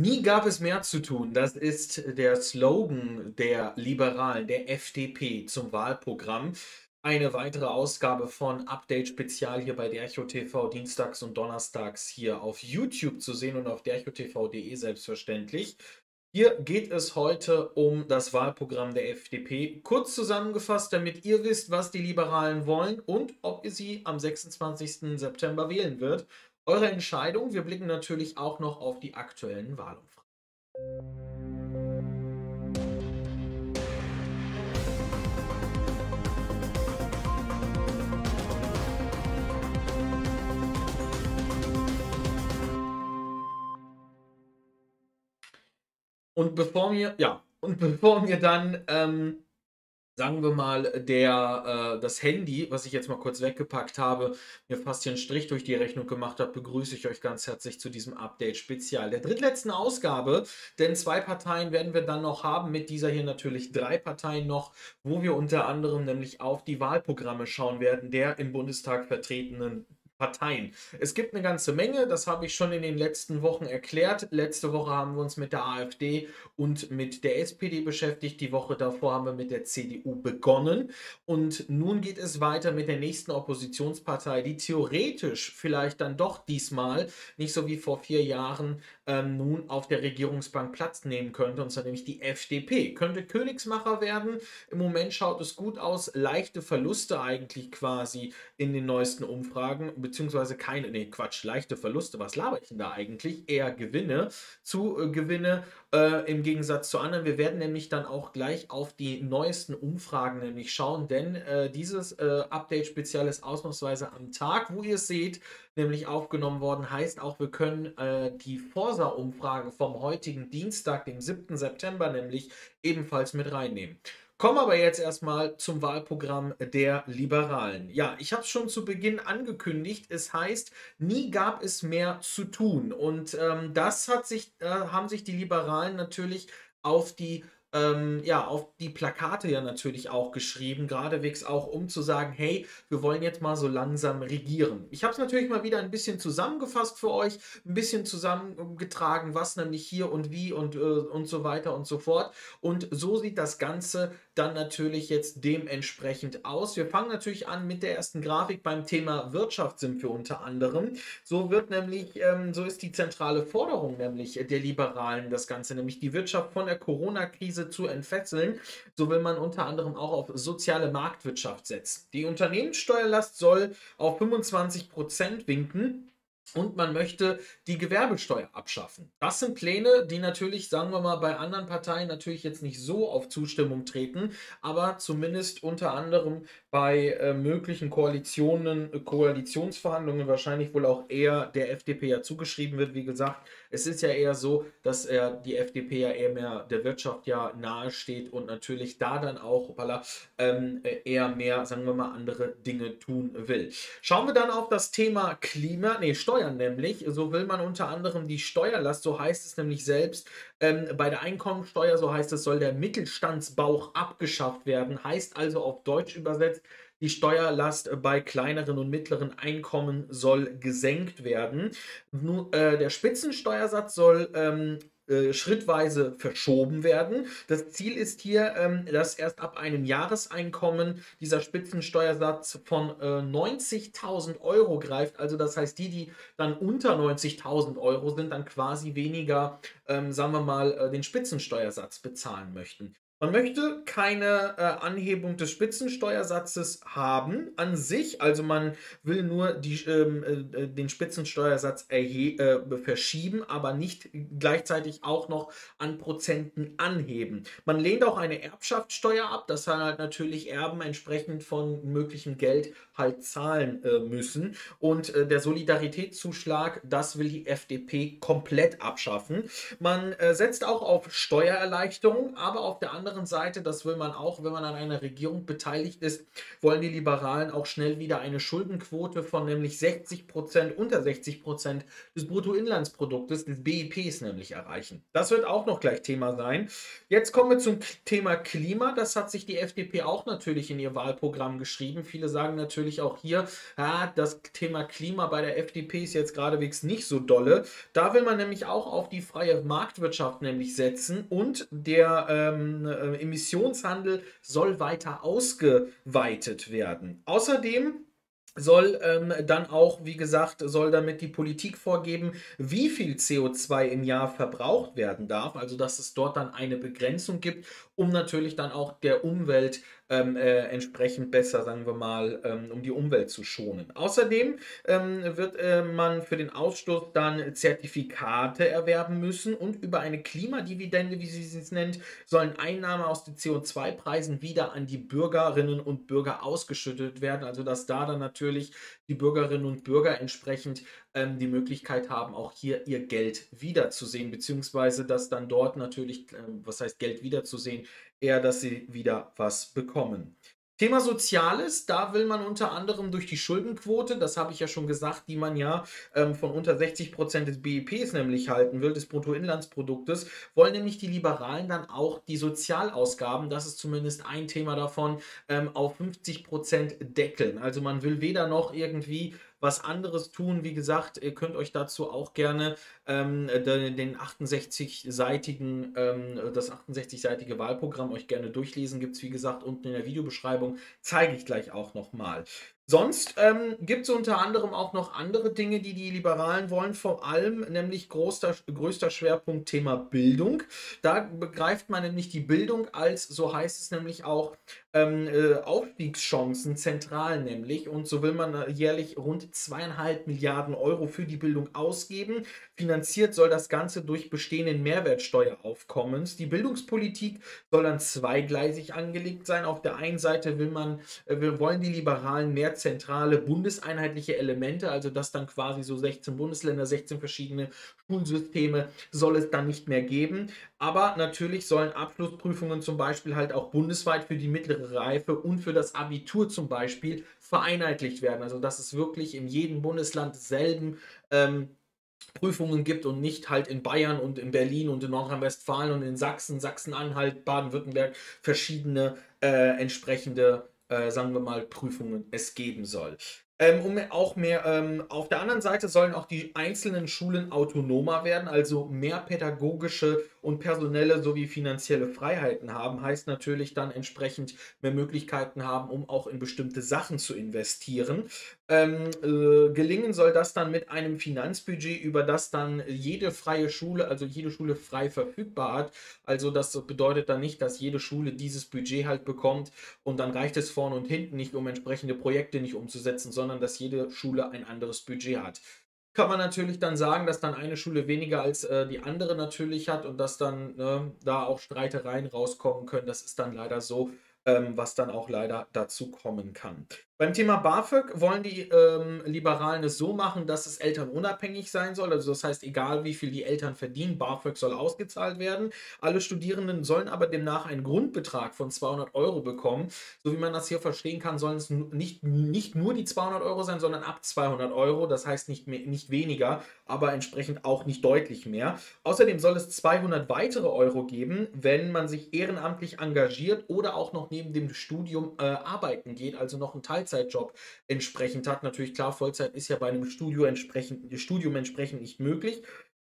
Nie gab es mehr zu tun. Das ist der Slogan der Liberalen, der FDP zum Wahlprogramm. Eine weitere Ausgabe von Update Spezial hier bei Dercho TV dienstags und donnerstags hier auf YouTube zu sehen und auf derchotv.de selbstverständlich. Hier geht es heute um das Wahlprogramm der FDP. Kurz zusammengefasst, damit ihr wisst, was die Liberalen wollen und ob ihr sie am 26. September wählen wird. Eure Entscheidung. Wir blicken natürlich auch noch auf die aktuellen Wahlumfragen. Und bevor mir, ja, und bevor mir dann ähm, sagen wir mal, der, äh, das Handy, was ich jetzt mal kurz weggepackt habe, mir fast hier einen Strich durch die Rechnung gemacht hat, begrüße ich euch ganz herzlich zu diesem Update-Spezial. Der drittletzten Ausgabe, denn zwei Parteien werden wir dann noch haben, mit dieser hier natürlich drei Parteien noch, wo wir unter anderem nämlich auf die Wahlprogramme schauen werden, der im Bundestag vertretenen Parteien. Es gibt eine ganze Menge, das habe ich schon in den letzten Wochen erklärt. Letzte Woche haben wir uns mit der AfD und mit der SPD beschäftigt. Die Woche davor haben wir mit der CDU begonnen. Und nun geht es weiter mit der nächsten Oppositionspartei, die theoretisch vielleicht dann doch diesmal, nicht so wie vor vier Jahren, ähm, nun auf der Regierungsbank Platz nehmen könnte, und zwar nämlich die FDP. Könnte Königsmacher werden. Im Moment schaut es gut aus. Leichte Verluste eigentlich quasi in den neuesten Umfragen beziehungsweise keine, nee, Quatsch, leichte Verluste, was laber ich denn da eigentlich? Eher Gewinne zu äh, Gewinne äh, im Gegensatz zu anderen. Wir werden nämlich dann auch gleich auf die neuesten Umfragen nämlich schauen, denn äh, dieses äh, Update-Spezial ist ausnahmsweise am Tag, wo ihr es seht, nämlich aufgenommen worden. Heißt auch, wir können äh, die Forsa-Umfrage vom heutigen Dienstag, dem 7. September nämlich ebenfalls mit reinnehmen. Kommen aber jetzt erstmal zum Wahlprogramm der Liberalen. Ja, ich habe es schon zu Beginn angekündigt. Es heißt, nie gab es mehr zu tun. Und ähm, das hat sich, äh, haben sich die Liberalen natürlich auf die ähm, ja, auf die Plakate ja natürlich auch geschrieben, geradewegs auch, um zu sagen, hey, wir wollen jetzt mal so langsam regieren. Ich habe es natürlich mal wieder ein bisschen zusammengefasst für euch, ein bisschen zusammengetragen, was nämlich hier und wie und, äh, und so weiter und so fort. Und so sieht das Ganze dann natürlich jetzt dementsprechend aus. Wir fangen natürlich an mit der ersten Grafik beim Thema Wirtschaft sind wir unter anderem. So wird nämlich, ähm, so ist die zentrale Forderung nämlich der Liberalen das Ganze, nämlich die Wirtschaft von der Corona-Krise Krise zu entfesseln. So will man unter anderem auch auf soziale Marktwirtschaft setzen. Die Unternehmenssteuerlast soll auf 25 Prozent winken. Und man möchte die Gewerbesteuer abschaffen. Das sind Pläne, die natürlich, sagen wir mal, bei anderen Parteien natürlich jetzt nicht so auf Zustimmung treten, aber zumindest unter anderem bei äh, möglichen Koalitionen, äh, Koalitionsverhandlungen wahrscheinlich wohl auch eher der FDP ja zugeschrieben wird. Wie gesagt, es ist ja eher so, dass er die FDP ja eher mehr der Wirtschaft ja nahe und natürlich da dann auch hoppala, ähm, äh, eher mehr, sagen wir mal, andere Dinge tun will. Schauen wir dann auf das Thema Klima, nee, Steuern nämlich. So will man unter anderem die Steuerlast, so heißt es nämlich selbst, ähm, bei der Einkommensteuer, so heißt es, soll der Mittelstandsbauch abgeschafft werden. Heißt also auf Deutsch übersetzt, die Steuerlast bei kleineren und mittleren Einkommen soll gesenkt werden. Nur, äh, der Spitzensteuersatz soll ähm, äh, schrittweise verschoben werden. Das Ziel ist hier, ähm, dass erst ab einem Jahreseinkommen dieser Spitzensteuersatz von äh, 90.000 Euro greift. Also das heißt, die, die dann unter 90.000 Euro sind, dann quasi weniger, ähm, sagen wir mal, äh, den Spitzensteuersatz bezahlen möchten. Man möchte keine äh, Anhebung des Spitzensteuersatzes haben an sich, also man will nur die, ähm, äh, den Spitzensteuersatz äh, verschieben, aber nicht gleichzeitig auch noch an Prozenten anheben. Man lehnt auch eine Erbschaftssteuer ab, dass halt natürlich Erben entsprechend von möglichem Geld halt zahlen äh, müssen. Und äh, der Solidaritätszuschlag, das will die FDP komplett abschaffen. Man äh, setzt auch auf Steuererleichterung, aber auf der anderen Seite, das will man auch, wenn man an einer Regierung beteiligt ist, wollen die Liberalen auch schnell wieder eine Schuldenquote von nämlich 60 Prozent, unter 60 Prozent des Bruttoinlandsproduktes, des BIPs nämlich erreichen. Das wird auch noch gleich Thema sein. Jetzt kommen wir zum Thema Klima. Das hat sich die FDP auch natürlich in ihr Wahlprogramm geschrieben. Viele sagen natürlich auch hier, ja, das Thema Klima bei der FDP ist jetzt geradewegs nicht so dolle. Da will man nämlich auch auf die freie Marktwirtschaft nämlich setzen und der ähm, äh, Emissionshandel soll weiter ausgeweitet werden. Außerdem soll ähm, dann auch, wie gesagt, soll damit die Politik vorgeben, wie viel CO2 im Jahr verbraucht werden darf. Also dass es dort dann eine Begrenzung gibt, um natürlich dann auch der Umwelt ähm, äh, entsprechend besser, sagen wir mal, ähm, um die Umwelt zu schonen. Außerdem ähm, wird äh, man für den Ausstoß dann Zertifikate erwerben müssen und über eine Klimadividende, wie sie es nennt, sollen Einnahmen aus den CO2-Preisen wieder an die Bürgerinnen und Bürger ausgeschüttet werden. Also dass da dann natürlich die Bürgerinnen und Bürger entsprechend ähm, die Möglichkeit haben, auch hier ihr Geld wiederzusehen, beziehungsweise dass dann dort natürlich, äh, was heißt Geld wiederzusehen, eher, dass sie wieder was bekommen. Thema Soziales, da will man unter anderem durch die Schuldenquote, das habe ich ja schon gesagt, die man ja ähm, von unter 60 Prozent des BIPs nämlich halten will, des Bruttoinlandsproduktes, wollen nämlich die Liberalen dann auch die Sozialausgaben, das ist zumindest ein Thema davon, ähm, auf 50 Prozent deckeln. Also man will weder noch irgendwie was anderes tun. Wie gesagt, ihr könnt euch dazu auch gerne ähm, den 68-seitigen, ähm, das 68-seitige Wahlprogramm euch gerne durchlesen. Gibt es, wie gesagt, unten in der Videobeschreibung. Zeige ich gleich auch nochmal. Sonst ähm, gibt es unter anderem auch noch andere Dinge, die die Liberalen wollen, vor allem nämlich größter, größter Schwerpunkt Thema Bildung. Da begreift man nämlich die Bildung als, so heißt es nämlich auch, ähm, äh, Aufstiegschancen zentral nämlich. Und so will man äh, jährlich rund zweieinhalb Milliarden Euro für die Bildung ausgeben. Finanziert soll das Ganze durch bestehenden Mehrwertsteueraufkommens. Die Bildungspolitik soll dann zweigleisig angelegt sein. Auf der einen Seite will man, äh, wir wollen die Liberalen mehr zentrale bundeseinheitliche Elemente, also dass dann quasi so 16 Bundesländer, 16 verschiedene Schulsysteme soll es dann nicht mehr geben. Aber natürlich sollen Abschlussprüfungen zum Beispiel halt auch bundesweit für die mittlere Reife und für das Abitur zum Beispiel vereinheitlicht werden. Also dass es wirklich in jedem Bundesland selben ähm, Prüfungen gibt und nicht halt in Bayern und in Berlin und in Nordrhein-Westfalen und in Sachsen, Sachsen-Anhalt, Baden-Württemberg verschiedene äh, entsprechende äh, sagen wir mal, Prüfungen es geben soll. Ähm, um auch mehr, ähm, auf der anderen Seite sollen auch die einzelnen Schulen autonomer werden, also mehr pädagogische und personelle sowie finanzielle Freiheiten haben, heißt natürlich dann entsprechend mehr Möglichkeiten haben, um auch in bestimmte Sachen zu investieren. Ähm, äh, gelingen soll das dann mit einem Finanzbudget, über das dann jede freie Schule, also jede Schule frei verfügbar hat. Also das bedeutet dann nicht, dass jede Schule dieses Budget halt bekommt und dann reicht es vorne und hinten nicht, um entsprechende Projekte nicht umzusetzen, sondern dass jede Schule ein anderes Budget hat kann man natürlich dann sagen, dass dann eine Schule weniger als äh, die andere natürlich hat und dass dann ne, da auch Streitereien rauskommen können. Das ist dann leider so, ähm, was dann auch leider dazu kommen kann. Beim Thema BAföG wollen die ähm, Liberalen es so machen, dass es elternunabhängig sein soll. Also das heißt, egal wie viel die Eltern verdienen, BAföG soll ausgezahlt werden. Alle Studierenden sollen aber demnach einen Grundbetrag von 200 Euro bekommen. So wie man das hier verstehen kann, sollen es nicht, nicht nur die 200 Euro sein, sondern ab 200 Euro. Das heißt nicht, mehr, nicht weniger, aber entsprechend auch nicht deutlich mehr. Außerdem soll es 200 weitere Euro geben, wenn man sich ehrenamtlich engagiert oder auch noch neben dem Studium äh, arbeiten geht, also noch ein Teil Teilzeitjob entsprechend hat. Natürlich klar, Vollzeit ist ja bei einem Studio entsprechend, Studium entsprechend nicht möglich.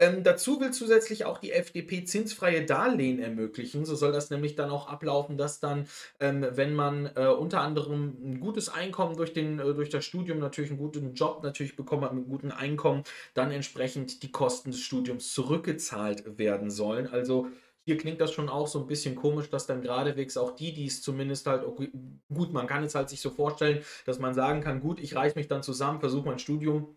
Ähm, dazu will zusätzlich auch die FDP zinsfreie Darlehen ermöglichen. So soll das nämlich dann auch ablaufen, dass dann, ähm, wenn man äh, unter anderem ein gutes Einkommen durch, den, äh, durch das Studium, natürlich einen guten Job natürlich bekommen hat, mit einem guten Einkommen, dann entsprechend die Kosten des Studiums zurückgezahlt werden sollen. Also hier klingt das schon auch so ein bisschen komisch, dass dann geradewegs auch die, die es zumindest halt, okay, gut, man kann es halt sich so vorstellen, dass man sagen kann, gut, ich reiße mich dann zusammen, versuche mein Studium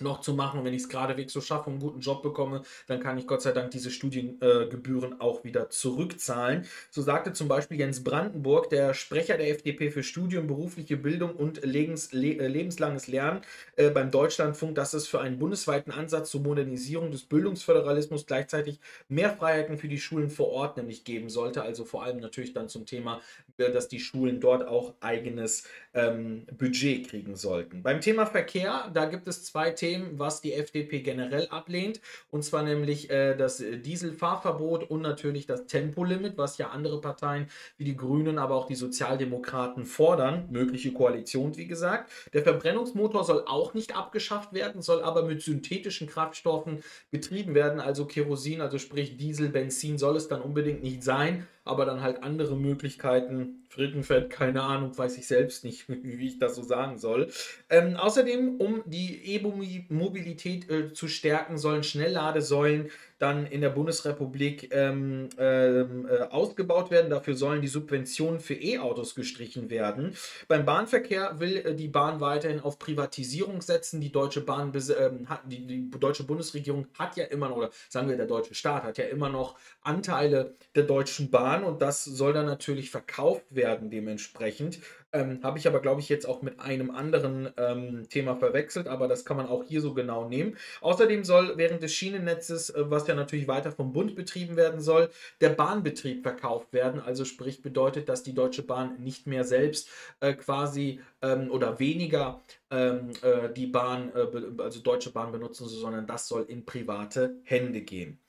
noch zu machen. wenn ich es geradewegs so schaffe und einen guten Job bekomme, dann kann ich Gott sei Dank diese Studiengebühren äh, auch wieder zurückzahlen. So sagte zum Beispiel Jens Brandenburg, der Sprecher der FDP für Studium, berufliche Bildung und Lebens, le, äh, lebenslanges Lernen äh, beim Deutschlandfunk, dass es für einen bundesweiten Ansatz zur Modernisierung des Bildungsföderalismus gleichzeitig mehr Freiheiten für die Schulen vor Ort nämlich geben sollte. Also vor allem natürlich dann zum Thema, äh, dass die Schulen dort auch eigenes ähm, Budget kriegen sollten. Beim Thema Verkehr, da gibt es zwei Themen Themen, was die FDP generell ablehnt. Und zwar nämlich äh, das Dieselfahrverbot und natürlich das Tempolimit, was ja andere Parteien wie die Grünen, aber auch die Sozialdemokraten fordern. Mögliche Koalition, wie gesagt. Der Verbrennungsmotor soll auch nicht abgeschafft werden, soll aber mit synthetischen Kraftstoffen betrieben werden. Also Kerosin, also sprich Diesel, Benzin soll es dann unbedingt nicht sein aber dann halt andere Möglichkeiten. Frittenfett, keine Ahnung, weiß ich selbst nicht, wie ich das so sagen soll. Ähm, außerdem, um die E-Mobilität äh, zu stärken, sollen Schnellladesäulen dann in der Bundesrepublik ähm, ähm, äh, ausgebaut werden. Dafür sollen die Subventionen für E-Autos gestrichen werden. Beim Bahnverkehr will äh, die Bahn weiterhin auf Privatisierung setzen. Die Deutsche Bahn, äh, hat, die, die deutsche Bundesregierung hat ja immer noch, oder sagen wir, der deutsche Staat hat ja immer noch Anteile der Deutschen Bahn und das soll dann natürlich verkauft werden dementsprechend. Ähm, Habe ich aber, glaube ich, jetzt auch mit einem anderen ähm, Thema verwechselt, aber das kann man auch hier so genau nehmen. Außerdem soll während des Schienennetzes, äh, was ja natürlich weiter vom Bund betrieben werden soll, der Bahnbetrieb verkauft werden. Also sprich bedeutet, dass die Deutsche Bahn nicht mehr selbst äh, quasi ähm, oder weniger ähm, äh, die Bahn, äh, also Deutsche Bahn benutzen, sondern das soll in private Hände gehen.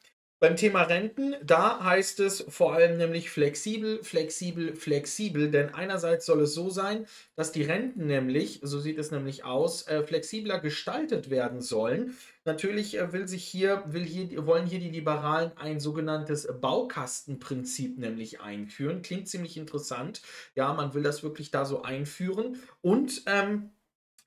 Beim Thema Renten, da heißt es vor allem nämlich flexibel, flexibel, flexibel, denn einerseits soll es so sein, dass die Renten nämlich, so sieht es nämlich aus, äh, flexibler gestaltet werden sollen. Natürlich äh, will sich hier, will hier, wollen hier die Liberalen ein sogenanntes Baukastenprinzip nämlich einführen. Klingt ziemlich interessant. Ja, man will das wirklich da so einführen. Und ähm,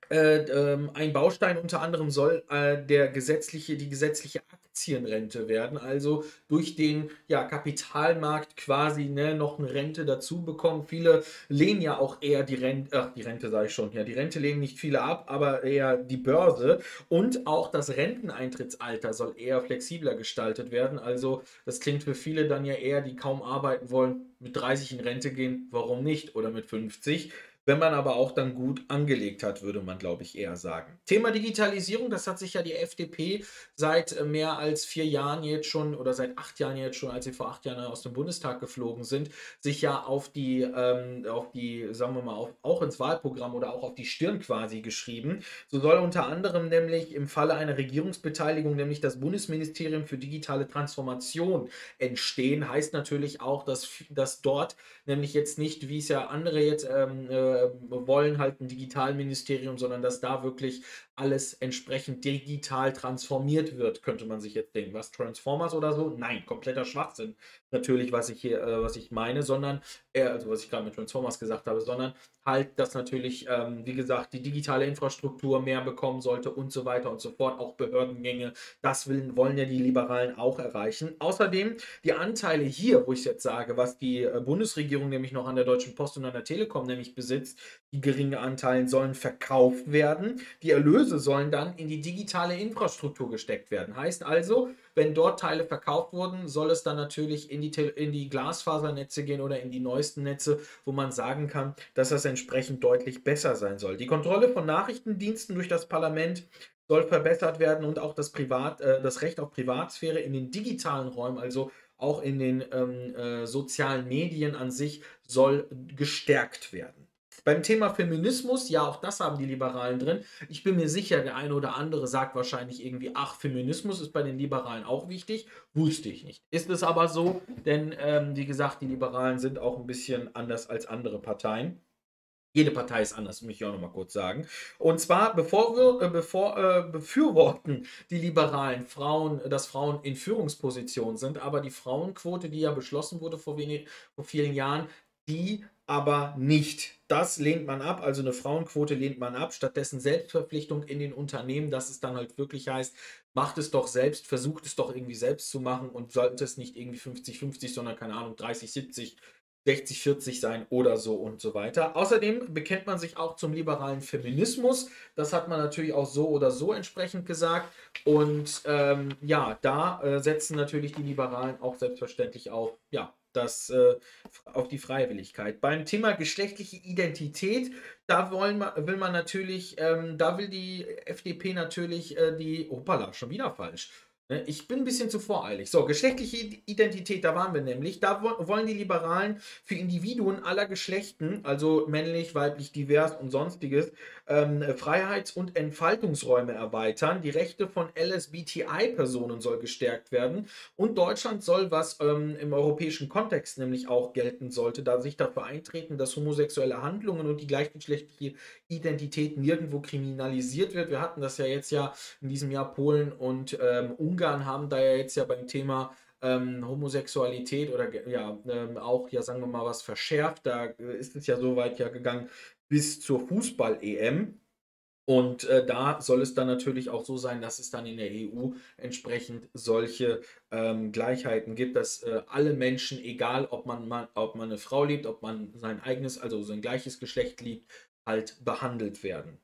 äh, ähm, ein Baustein unter anderem soll äh, der gesetzliche, die gesetzliche Aktienrente werden, also durch den ja, Kapitalmarkt quasi ne, noch eine Rente dazu bekommen. Viele lehnen ja auch eher die Rente, ach, die Rente sage ich schon, ja, die Rente lehnen nicht viele ab, aber eher die Börse und auch das Renteneintrittsalter soll eher flexibler gestaltet werden. Also das klingt für viele dann ja eher, die kaum arbeiten wollen, mit 30 in Rente gehen, warum nicht? Oder mit 50 wenn man aber auch dann gut angelegt hat, würde man, glaube ich, eher sagen. Thema Digitalisierung, das hat sich ja die FDP seit äh, mehr als vier Jahren jetzt schon oder seit acht Jahren jetzt schon, als sie vor acht Jahren aus dem Bundestag geflogen sind, sich ja auf die, ähm, auf die, sagen wir mal, auf, auch ins Wahlprogramm oder auch auf die Stirn quasi geschrieben. So soll unter anderem nämlich im Falle einer Regierungsbeteiligung nämlich das Bundesministerium für digitale Transformation entstehen. Heißt natürlich auch, dass, dass dort nämlich jetzt nicht, wie es ja andere jetzt ähm, äh, äh, wollen halt ein Digitalministerium, sondern dass da wirklich alles entsprechend digital transformiert wird, könnte man sich jetzt denken. Was Transformers oder so? Nein, kompletter Schwachsinn. Natürlich, was ich hier, äh, was ich meine, sondern, äh, also was ich gerade mit Transformers gesagt habe, sondern halt, dass natürlich, ähm, wie gesagt, die digitale Infrastruktur mehr bekommen sollte und so weiter und so fort, auch Behördengänge. Das will, wollen ja die Liberalen auch erreichen. Außerdem die Anteile hier, wo ich jetzt sage, was die äh, Bundesregierung nämlich noch an der Deutschen Post und an der Telekom nämlich besitzt, die geringe Anteile sollen verkauft werden. Die Erlöse sollen dann in die digitale Infrastruktur gesteckt werden. Heißt also, wenn dort Teile verkauft wurden, soll es dann natürlich in die, in die Glasfasernetze gehen oder in die neuesten Netze, wo man sagen kann, dass das entsprechend deutlich besser sein soll. Die Kontrolle von Nachrichtendiensten durch das Parlament soll verbessert werden und auch das, Privat, äh, das Recht auf Privatsphäre in den digitalen Räumen, also auch in den ähm, äh, sozialen Medien an sich, soll gestärkt werden. Beim Thema Feminismus, ja, auch das haben die Liberalen drin. Ich bin mir sicher, der eine oder andere sagt wahrscheinlich irgendwie, ach, Feminismus ist bei den Liberalen auch wichtig. Wusste ich nicht. Ist es aber so, denn ähm, wie gesagt, die Liberalen sind auch ein bisschen anders als andere Parteien. Jede Partei ist anders, muss ich auch noch mal kurz sagen. Und zwar, bevor wir äh, bevor, äh, befürworten die Liberalen Frauen, dass Frauen in Führungspositionen sind, aber die Frauenquote, die ja beschlossen wurde vor, wenig, vor vielen Jahren, die aber nicht. Das lehnt man ab, also eine Frauenquote lehnt man ab. Stattdessen Selbstverpflichtung in den Unternehmen, dass es dann halt wirklich heißt, macht es doch selbst, versucht es doch irgendwie selbst zu machen und sollte es nicht irgendwie 50-50, sondern keine Ahnung, 30-70 60-40 sein oder so und so weiter. Außerdem bekennt man sich auch zum liberalen Feminismus. Das hat man natürlich auch so oder so entsprechend gesagt. Und ähm, ja, da äh, setzen natürlich die Liberalen auch selbstverständlich auf, ja, das, äh, auf die Freiwilligkeit. Beim Thema geschlechtliche Identität, da wollen, will man natürlich, ähm, da will die FDP natürlich äh, die, opala, schon wieder falsch Ne, ich bin ein bisschen zu voreilig. So, geschlechtliche Identität, da waren wir nämlich. Da wollen die Liberalen für Individuen aller Geschlechten, also männlich, weiblich, divers und sonstiges, ähm, Freiheits- und Entfaltungsräume erweitern. Die Rechte von LSBTI-Personen soll gestärkt werden. Und Deutschland soll, was ähm, im europäischen Kontext nämlich auch gelten sollte, da sich dafür eintreten, dass homosexuelle Handlungen und die gleichgeschlechtliche Identität nirgendwo kriminalisiert wird. Wir hatten das ja jetzt ja in diesem Jahr Polen und ähm, Ungarn haben da ja jetzt ja beim Thema ähm, Homosexualität oder ja ähm, auch ja sagen wir mal was verschärft. Da äh, ist es ja so weit ja gegangen bis zur Fußball-EM. Und äh, da soll es dann natürlich auch so sein, dass es dann in der EU entsprechend solche ähm, Gleichheiten gibt, dass äh, alle Menschen, egal ob man, man, ob man eine Frau liebt, ob man sein eigenes, also sein gleiches Geschlecht liebt, halt behandelt werden.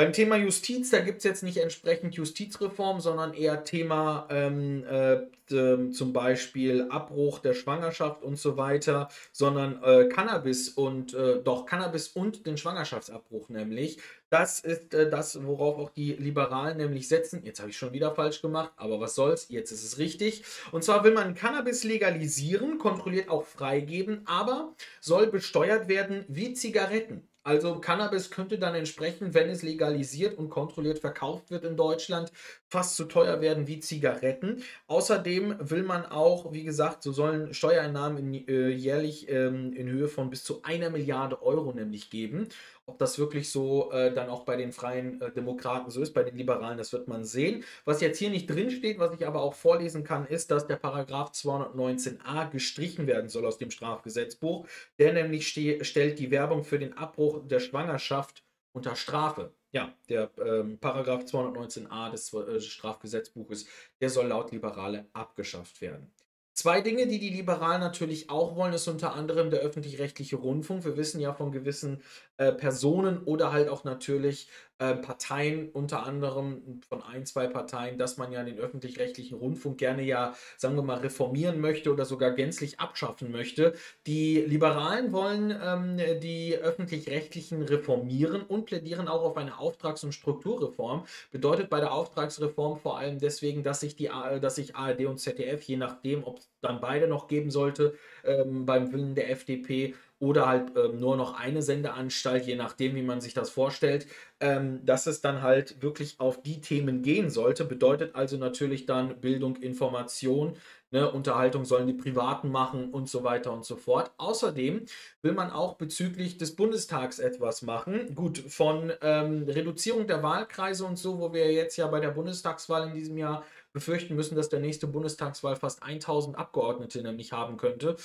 Beim Thema Justiz, da gibt es jetzt nicht entsprechend Justizreform, sondern eher Thema ähm, äh, zum Beispiel Abbruch der Schwangerschaft und so weiter, sondern äh, Cannabis und äh, doch Cannabis und den Schwangerschaftsabbruch nämlich. Das ist äh, das, worauf auch die Liberalen nämlich setzen. Jetzt habe ich schon wieder falsch gemacht, aber was soll's, jetzt ist es richtig. Und zwar will man Cannabis legalisieren, kontrolliert auch freigeben, aber soll besteuert werden wie Zigaretten. Also Cannabis könnte dann entsprechend, wenn es legalisiert und kontrolliert verkauft wird in Deutschland, fast so teuer werden wie Zigaretten. Außerdem will man auch, wie gesagt, so sollen Steuereinnahmen in, äh, jährlich ähm, in Höhe von bis zu einer Milliarde Euro nämlich geben. Ob das wirklich so äh, dann auch bei den freien äh, Demokraten so ist, bei den Liberalen, das wird man sehen. Was jetzt hier nicht drin steht, was ich aber auch vorlesen kann, ist, dass der Paragraph 219a gestrichen werden soll aus dem Strafgesetzbuch. Der nämlich stellt die Werbung für den Abbruch der Schwangerschaft unter Strafe. Ja, der ähm, Paragraph 219a des äh, Strafgesetzbuches, der soll laut Liberale abgeschafft werden. Zwei Dinge, die die Liberalen natürlich auch wollen, ist unter anderem der öffentlich-rechtliche Rundfunk. Wir wissen ja von gewissen äh, Personen oder halt auch natürlich äh, Parteien, unter anderem von ein, zwei Parteien, dass man ja den öffentlich-rechtlichen Rundfunk gerne ja, sagen wir mal, reformieren möchte oder sogar gänzlich abschaffen möchte. Die Liberalen wollen ähm, die öffentlich-rechtlichen reformieren und plädieren auch auf eine Auftrags- und Strukturreform. Bedeutet bei der Auftragsreform vor allem deswegen, dass sich, die, dass sich ARD und ZDF, je nachdem, ob es dann beide noch geben sollte, ähm, beim Willen der FDP, oder halt ähm, nur noch eine Sendeanstalt, je nachdem, wie man sich das vorstellt, ähm, dass es dann halt wirklich auf die Themen gehen sollte. Bedeutet also natürlich dann Bildung, Information, ne, Unterhaltung sollen die Privaten machen und so weiter und so fort. Außerdem will man auch bezüglich des Bundestags etwas machen. Gut, von ähm, Reduzierung der Wahlkreise und so, wo wir jetzt ja bei der Bundestagswahl in diesem Jahr befürchten müssen, dass der nächste Bundestagswahl fast 1000 Abgeordnete nämlich haben könnte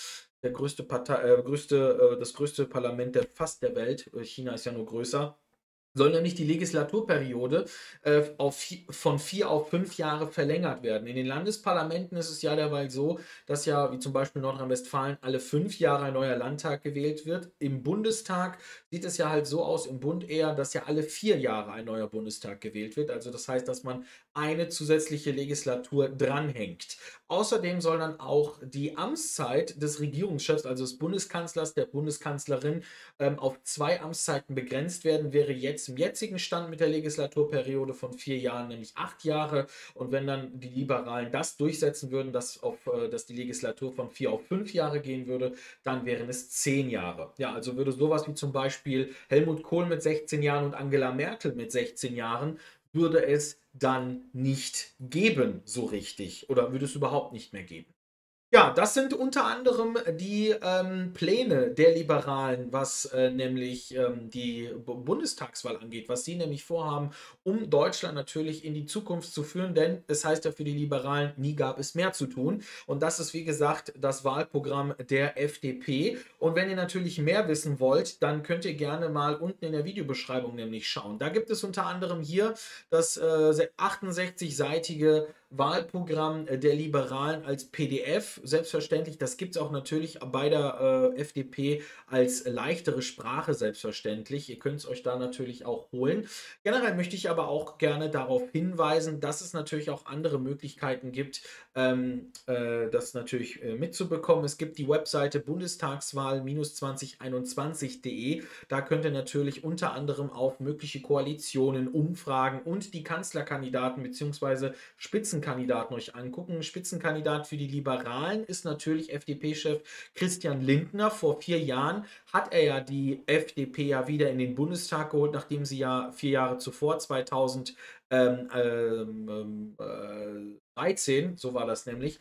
der größte Partei, äh, größte, äh, das größte Parlament der fast der Welt. Äh, China ist ja nur größer soll nämlich die Legislaturperiode äh, auf von vier auf fünf Jahre verlängert werden. In den Landesparlamenten ist es ja derweil so, dass ja, wie zum Beispiel Nordrhein-Westfalen, alle fünf Jahre ein neuer Landtag gewählt wird. Im Bundestag sieht es ja halt so aus, im Bund eher, dass ja alle vier Jahre ein neuer Bundestag gewählt wird. Also das heißt, dass man eine zusätzliche Legislatur dranhängt. Außerdem soll dann auch die Amtszeit des Regierungschefs, also des Bundeskanzlers, der Bundeskanzlerin, ähm, auf zwei Amtszeiten begrenzt werden. Wäre jetzt im jetzigen Stand mit der Legislaturperiode von vier Jahren, nämlich acht Jahre. Und wenn dann die Liberalen das durchsetzen würden, dass, auf, äh, dass die Legislatur von vier auf fünf Jahre gehen würde, dann wären es zehn Jahre. Ja, also würde sowas wie zum Beispiel Helmut Kohl mit 16 Jahren und Angela Merkel mit 16 Jahren würde es dann nicht geben, so richtig. Oder würde es überhaupt nicht mehr geben. Ja, das sind unter anderem die ähm, Pläne der Liberalen, was äh, nämlich ähm, die B Bundestagswahl angeht, was sie nämlich vorhaben, um Deutschland natürlich in die Zukunft zu führen, denn es heißt ja für die Liberalen, nie gab es mehr zu tun. Und das ist, wie gesagt, das Wahlprogramm der FDP. Und wenn ihr natürlich mehr wissen wollt, dann könnt ihr gerne mal unten in der Videobeschreibung nämlich schauen. Da gibt es unter anderem hier das äh, 68-seitige Wahlprogramm der Liberalen als PDF. Selbstverständlich, das gibt es auch natürlich bei der äh, FDP als leichtere Sprache, selbstverständlich. Ihr könnt es euch da natürlich auch holen. Generell möchte ich aber auch gerne darauf hinweisen, dass es natürlich auch andere Möglichkeiten gibt, ähm, äh, das natürlich äh, mitzubekommen. Es gibt die Webseite bundestagswahl-2021.de. Da könnt ihr natürlich unter anderem auf mögliche Koalitionen, Umfragen und die Kanzlerkandidaten bzw. Spitzenkandidaten euch angucken. Spitzenkandidat für die Liberalen ist natürlich FDP-Chef Christian Lindner. Vor vier Jahren hat er ja die FDP ja wieder in den Bundestag geholt, nachdem sie ja vier Jahre zuvor, 2000, ähm, ähm, äh, 13, so war das nämlich,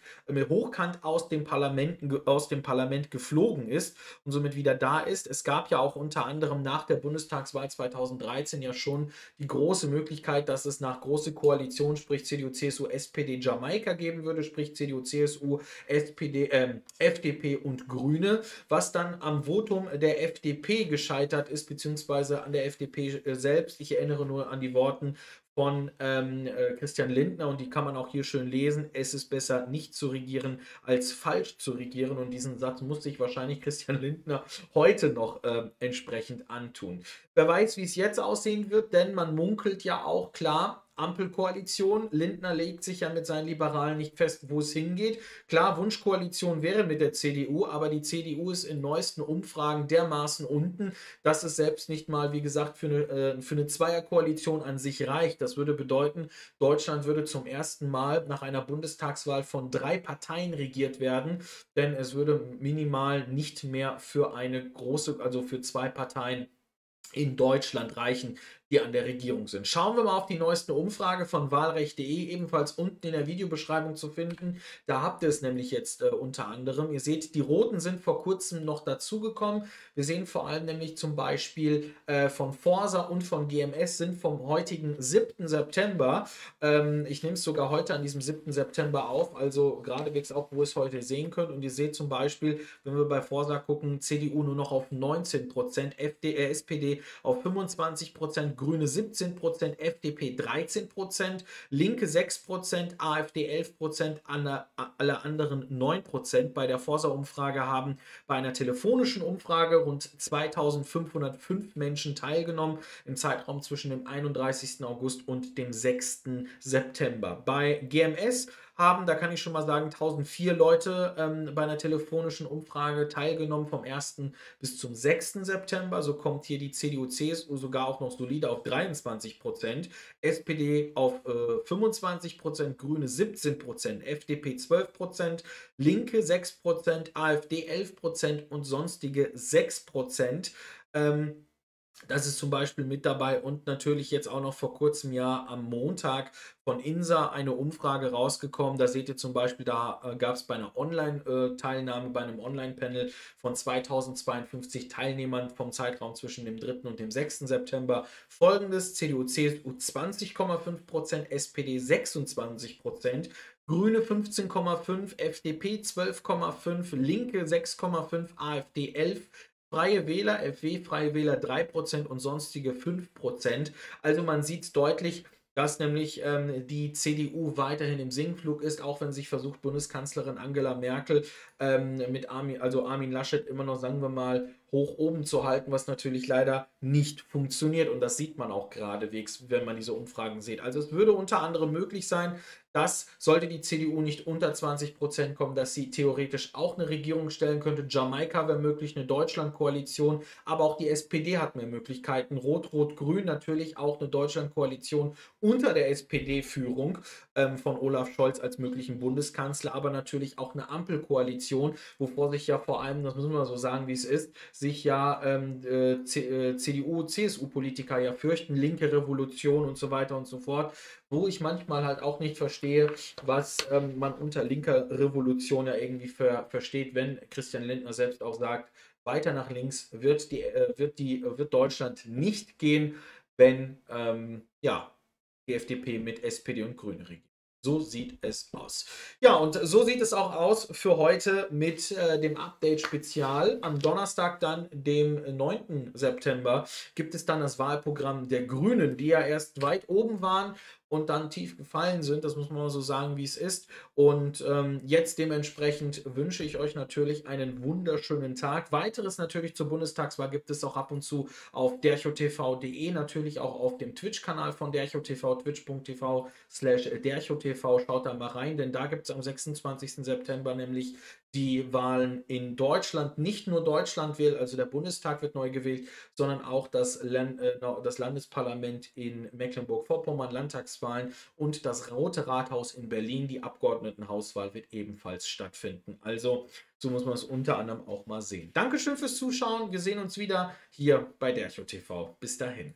hochkant aus dem, Parlament, aus dem Parlament geflogen ist und somit wieder da ist. Es gab ja auch unter anderem nach der Bundestagswahl 2013 ja schon die große Möglichkeit, dass es nach große Koalition, sprich CDU, CSU, SPD, Jamaika geben würde, sprich CDU, CSU, SPD, äh, FDP und Grüne, was dann am Votum der FDP gescheitert ist, beziehungsweise an der FDP äh, selbst. Ich erinnere nur an die Worten von ähm, äh, Christian Lindner und die kann man auch hier schön lesen. Es ist besser nicht zu regieren als falsch zu regieren und diesen Satz muss sich wahrscheinlich Christian Lindner heute noch äh, entsprechend antun. Wer weiß, wie es jetzt aussehen wird, denn man munkelt ja auch klar, Ampelkoalition. Lindner legt sich ja mit seinen Liberalen nicht fest, wo es hingeht. Klar, Wunschkoalition wäre mit der CDU, aber die CDU ist in neuesten Umfragen dermaßen unten, dass es selbst nicht mal, wie gesagt, für eine, äh, für eine Zweierkoalition an sich reicht. Das würde bedeuten, Deutschland würde zum ersten Mal nach einer Bundestagswahl von drei Parteien regiert werden, denn es würde minimal nicht mehr für eine große, also für zwei Parteien in Deutschland reichen, die an der Regierung sind. Schauen wir mal auf die neueste Umfrage von wahlrecht.de, ebenfalls unten in der Videobeschreibung zu finden. Da habt ihr es nämlich jetzt äh, unter anderem. Ihr seht, die Roten sind vor kurzem noch dazugekommen. Wir sehen vor allem nämlich zum Beispiel äh, von Forsa und von GMS sind vom heutigen 7. September. Ähm, ich nehme es sogar heute an diesem 7. September auf, also geradewegs auch, wo ihr es heute sehen könnt. Und ihr seht zum Beispiel, wenn wir bei Forsa gucken, CDU nur noch auf 19%, FD, äh, SPD auf 25%, Grüne 17%, FDP 13%, Linke 6%, AfD 11%, alle anderen 9%. Bei der Forsa-Umfrage haben bei einer telefonischen Umfrage rund 2505 Menschen teilgenommen im Zeitraum zwischen dem 31. August und dem 6. September. Bei GMS haben, da kann ich schon mal sagen, 1004 Leute ähm, bei einer telefonischen Umfrage teilgenommen vom 1. bis zum 6. September. So kommt hier die CDU-CSU sogar auch noch solide auf 23 Prozent, SPD auf äh, 25 Prozent, Grüne 17 Prozent, FDP 12 Prozent, Linke 6 Prozent, AfD 11 Prozent und sonstige 6 Prozent. Ähm, das ist zum Beispiel mit dabei und natürlich jetzt auch noch vor kurzem ja am Montag von INSA eine Umfrage rausgekommen. Da seht ihr zum Beispiel, da äh, gab es bei einer Online-Teilnahme, bei einem Online-Panel von 2052 Teilnehmern vom Zeitraum zwischen dem 3. und dem 6. September folgendes: CDU, CSU 20,5%, SPD 26%. Grüne 15,5, FDP 12,5, Linke 6,5, AfD 11, Freie Wähler, FW, Freie Wähler 3% und sonstige 5%. Also man sieht deutlich, dass nämlich ähm, die CDU weiterhin im Sinkflug ist, auch wenn sich versucht, Bundeskanzlerin Angela Merkel ähm, mit Armin, also Armin Laschet immer noch, sagen wir mal, hoch oben zu halten, was natürlich leider nicht funktioniert. Und das sieht man auch geradewegs, wenn man diese Umfragen sieht. Also es würde unter anderem möglich sein, dass, sollte die CDU nicht unter 20 Prozent kommen, dass sie theoretisch auch eine Regierung stellen könnte. Jamaika wäre möglich, eine Deutschlandkoalition, aber auch die SPD hat mehr Möglichkeiten. Rot-Rot-Grün natürlich auch eine Deutschlandkoalition unter der SPD-Führung ähm, von Olaf Scholz als möglichen Bundeskanzler, aber natürlich auch eine Ampelkoalition, wovor sich ja vor allem, das müssen wir so sagen, wie es ist, sich ja ähm, äh, CDU, CSU-Politiker ja fürchten, linke Revolution und so weiter und so fort wo ich manchmal halt auch nicht verstehe, was ähm, man unter linker Revolution ja irgendwie ver versteht, wenn Christian Lindner selbst auch sagt, weiter nach links wird, die, äh, wird, die, wird Deutschland nicht gehen, wenn ähm, ja, die FDP mit SPD und Grüne regiert. So sieht es aus. Ja, und so sieht es auch aus für heute mit äh, dem Update-Spezial. Am Donnerstag, dann, dem 9. September, gibt es dann das Wahlprogramm der Grünen, die ja erst weit oben waren und dann tief gefallen sind. Das muss man mal so sagen, wie es ist. Und ähm, jetzt dementsprechend wünsche ich euch natürlich einen wunderschönen Tag. Weiteres natürlich zur Bundestagswahl gibt es auch ab und zu auf derchotv.de, natürlich auch auf dem Twitch-Kanal von derchotv, twitch.tv slash derchotv. Schaut da mal rein, denn da gibt es am 26. September nämlich die Wahlen in Deutschland. Nicht nur Deutschland wählt, also der Bundestag wird neu gewählt, sondern auch das, Land, äh, das Landesparlament in Mecklenburg-Vorpommern, Landtagswahlen und das Rote Rathaus in Berlin. Die Abgeordnetenhauswahl wird ebenfalls stattfinden. Also so muss man es unter anderem auch mal sehen. Dankeschön fürs Zuschauen. Wir sehen uns wieder hier bei Dercho TV. Bis dahin.